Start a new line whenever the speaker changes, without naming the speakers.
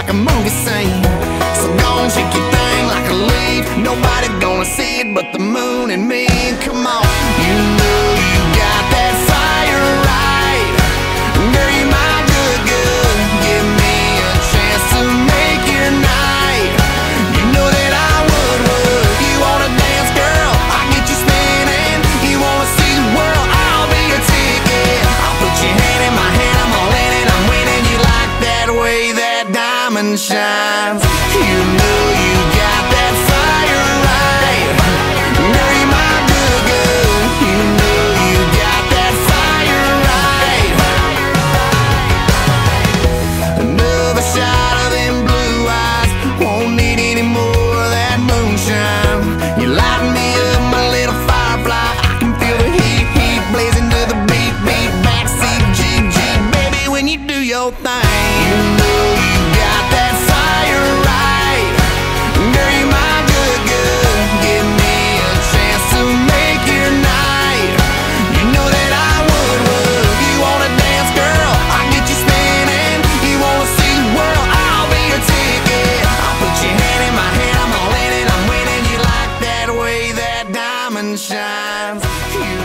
like a monkey sing. So go and shake your thing like a leaf. Nobody gonna see it but the moon and me. Come on. That diamond shines. You know you got that fire right. Girl, you know you got that fire right. Another shot of them blue eyes. Won't need any more of that moonshine. You light me up, my little firefly. I can feel the heat, heat blazing to the beat, beat. Backseat Jeep, Jeep, baby, when you do your thing. that diamond shines.